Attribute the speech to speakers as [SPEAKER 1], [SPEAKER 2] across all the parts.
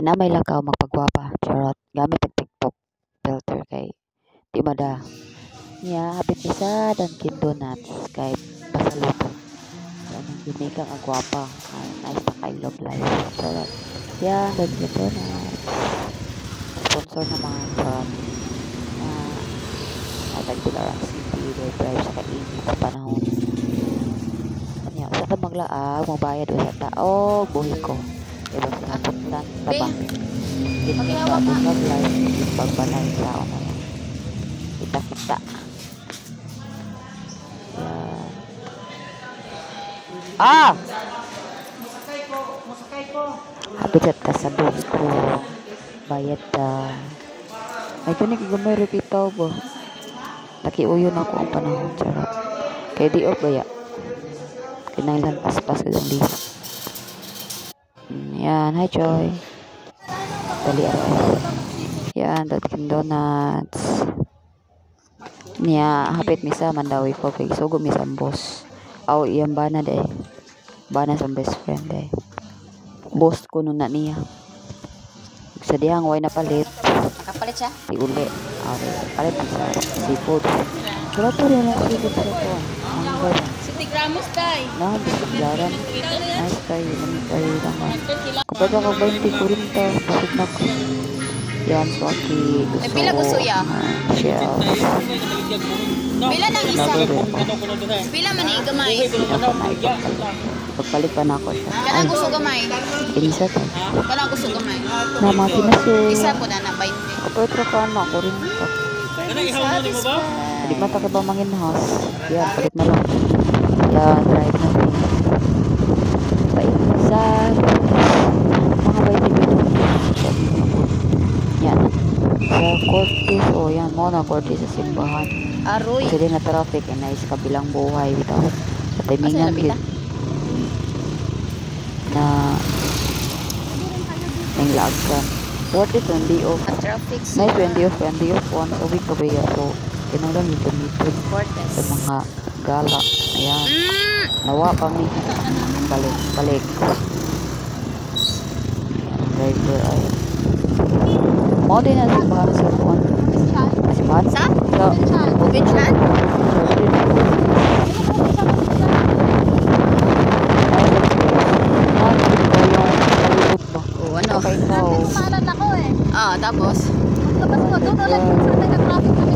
[SPEAKER 1] Kay na may lakaw magpagwapa. Charot. Gamit ang TikTok filter kay di mada. Niya, habit ni sa Dunkin Donuts kay pasaluto. Yan ang Jamaica ang gwapa. Nice na kay love life. Charot. Yan, Dunkin Donuts. Sponsor naman from uh, Atag Bilarang City. They drive sa kainit sa panahon. Kanya, usa ka maglaag, magbayad usa ta. Oh, buhi ko. Diba sa apuntan, tabang. Kita
[SPEAKER 2] Pakihawa
[SPEAKER 1] sa
[SPEAKER 2] ka.
[SPEAKER 1] atong love life, yung pagbalay sa na yan. Yan. Ah! Habitat ka sa ko. Bayad ta. Ay, kani kagumay repitaw ba? Nakiuyon ako ang panahon, charot. Kaya di off baya. Kinailan paspas ka di. Mm, yan, hi Joy. Dali ako. Yan, Dunkin Donuts. Niya, hapit misa mandawi ko kay so gumisang boss. Aw, iyan ba na day? Ba na sa best friend day. Boss ko nun na niya. Sa dihang way na palit.
[SPEAKER 2] Nakapalit siya?
[SPEAKER 1] Di uli. Aw, palit sa seafood. Pero to rin ang seafood sa ito. Ang.
[SPEAKER 2] 50 gramos, tay.
[SPEAKER 1] Ah, 20 gramos. Ay, tay, ano tayo naman. Kapag ako 20 ko rin to, bakit na ko. Yan, so aki, gusto
[SPEAKER 2] ah, ko. Pila gusto ya?
[SPEAKER 1] Shell.
[SPEAKER 2] Pila ng isa? Pila man yung gamay?
[SPEAKER 1] Pila na ikaw. Pagpalit pa na ako siya.
[SPEAKER 2] Kanang gusto gamay?
[SPEAKER 1] Isa to.
[SPEAKER 2] Kanang gusto gamay?
[SPEAKER 1] Namati na siya.
[SPEAKER 2] Isa po na na 20.
[SPEAKER 1] Kapag trakaan ako rin. Kanang ihaw mo rin mo ba? Hindi mataka ba manginhas? Yan, palit na lang. Yan, drive na rin. Painsan. Mga ko Yan. Sa Cortez, o oh, yan, mo na Cortez sa simbahan.
[SPEAKER 2] Aroy.
[SPEAKER 1] Kasi din na traffic, eh, nice kabilang buhay. Bitaw. Sa timingan,
[SPEAKER 2] na,
[SPEAKER 1] yun. Na, ang lag ka. Cortez, hindi off.
[SPEAKER 2] Ang traffic
[SPEAKER 1] May
[SPEAKER 2] sa
[SPEAKER 1] 20 off, 20 off once a week ka ba yan? So, kinulang yung
[SPEAKER 2] Cortez.
[SPEAKER 1] sa mga gala. Ayan. Nawa kami. Balik, balik. Driver ay. Mo din na si Bahar sa kuwan. Si Bahar?
[SPEAKER 2] Sa?
[SPEAKER 1] Sa
[SPEAKER 2] Binchan? Oo, ano?
[SPEAKER 1] Okay, so.
[SPEAKER 2] Ah, tapos?
[SPEAKER 3] Tapos ko, doon ulit saan nag-traffic kami.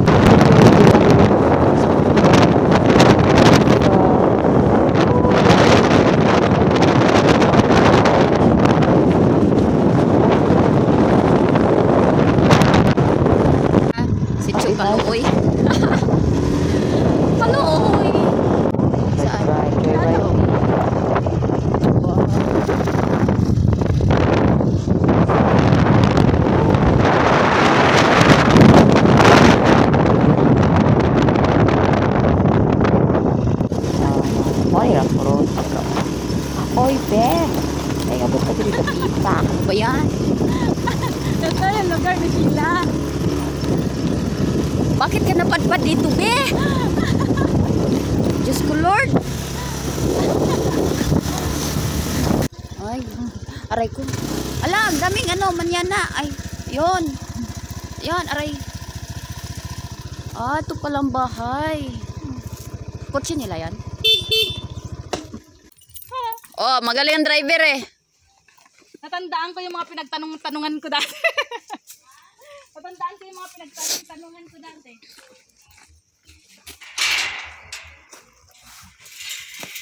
[SPEAKER 2] Ah, Si Chu Kaluoy.
[SPEAKER 3] Kaluoy.
[SPEAKER 2] Saan?
[SPEAKER 1] Right, right, right. Oy, rapro. Oy, Ben! Ay, abot ka dito sa pita.
[SPEAKER 2] Ano ba yan?
[SPEAKER 3] Ito yung lugar ni Sheila.
[SPEAKER 2] Bakit ka napadpad dito, be? Diyos ko, Lord. Ay, aray ko. Ala, ang daming ano, manyana. Ay, yon. Yan, aray. Ah, ito palang bahay. Kotse nila yan? Oh, magaling ang driver eh.
[SPEAKER 3] Natandaan ko yung mga pinagtanong-tanungan ko dati. Natandaan ko yung mga pinagtanong-tanungan ko dati.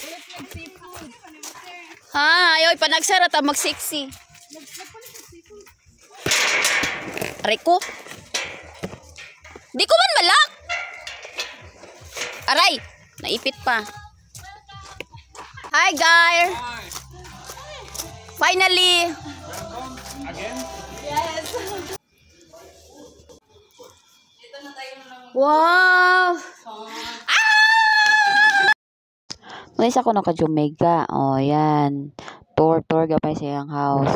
[SPEAKER 3] Ulit nag-seafood.
[SPEAKER 2] Ha, ayaw panagsara ta mag-sexy. Aray ko. Di ko man malak. Aray, naipit pa. Hi, guys. Finally. Wow.
[SPEAKER 1] Malis ako naka-Jamaica. Oh, yan. Tour, tour gamay sa iyang house.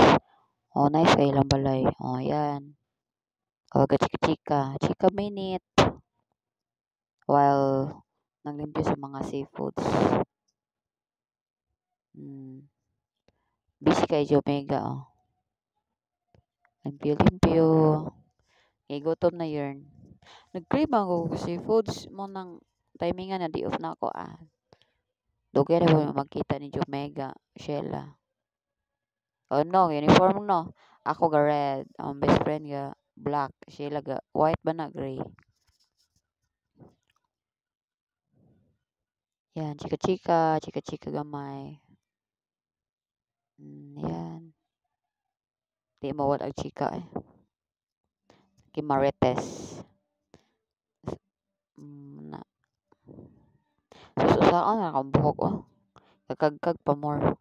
[SPEAKER 1] Oh, nice kay lang balay. Oh, yan. Kawaga chika-chika. Chika minute. While naglimpyo sa mga seafoods. Hmm. Busy kay Jamaica, oh. Limpyo-limpyo. Kay gutom na yarn. Nag-crave ako kasi foods mo nang timingan na di off na ako ah. Dugay na magkita ni Jomega, Sheila. Oh no, uniform no. Ako ga red, ang best friend ga black, Sheila ga white ba na gray. Yan, chika-chika, chika-chika gamay. Mm, yan. Di mawala ang chika eh. Kay Marites. Mm, na. Sususaan na akong buhok oh. Kakagkag pa more.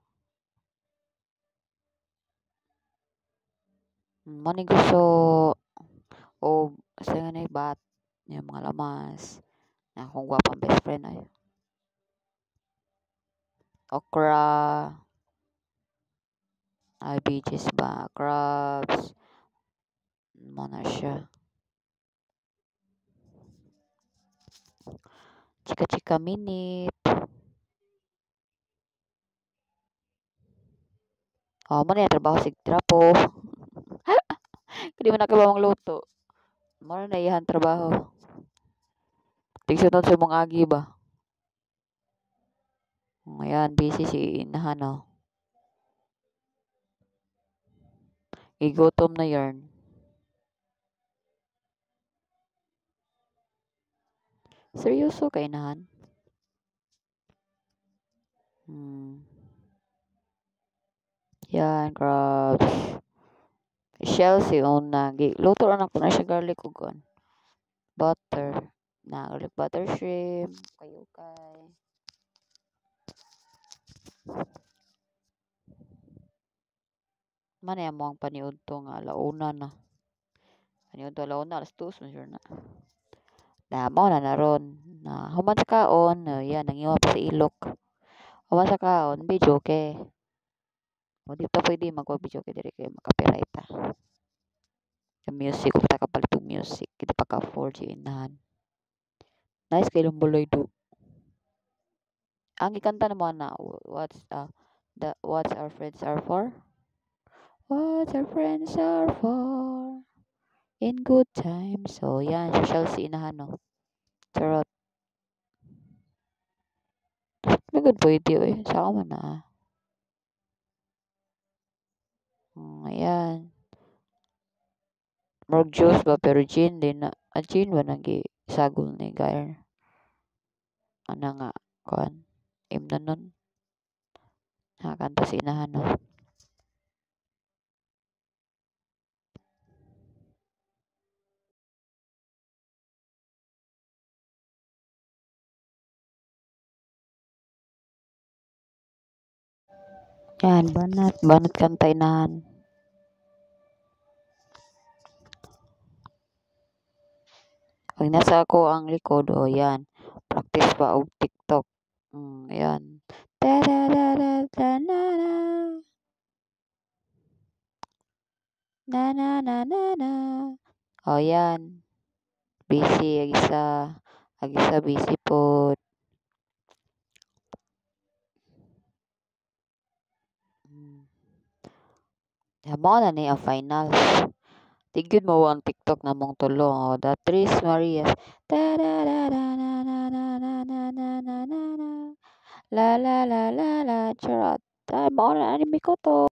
[SPEAKER 1] Mm, Mani gusto o sa nga na bat yung mga lamas na akong gwapang best friend ay. Okra. Ay beaches ba? Crabs. Mo na siya chika chika minute. Oh mo na yung trabaho sig trapo kadi man na ba luto mo na iyahan trabaho. Tigsunod sa mong agi ba? Ayan, busy si inahan oh. Igutom na yarn. Seryoso kay inahan? Hmm. Yan, crabs. Shells yun na. Luto na ko na siya garlic ug on. Butter. Na garlic butter shrimp. Kayo kay. Mana yung mga paniudto nga. Launa na. Paniudto launa. Alas 2. Masyur na. Na mao na naron na human sa kaon uh, yan nangiwa pa sa ilok. Human sa kaon video kay. O dito pwede magwa-video kay diri kay makapiright. Yung music kung ta kapalit og music kita pa ka 4G inahan. Nice kay lumbuloy do. Ang ikanta na mo na what's uh, the what's our friends are for? What our friends are for in good times. So, yan. Si inahan, no? Charot. May good pwede, eh. Saka man na. Hmm, ayan. Morg juice ba? Pero gin din na. Ah, gin ba nagi sagol ni Gair? Ano nga? Kuan. Imna nun. Nakakanta si inahan, no? Yan, banat. Banat kanta inahan. Pag nasa ako ang likod, o oh, yan. Practice pa og TikTok. Mm, yan. Da da da da da na na. Na na na na na. O oh, yan. Busy, agisa. Agisa busy po. Amo na ni ang finals. Tigid mo ang TikTok na mong tulo. Oh, the Tris Marias. Da da da da na na na na na na na na na. La la la la la. Charot. Ah, mao na anime ko to.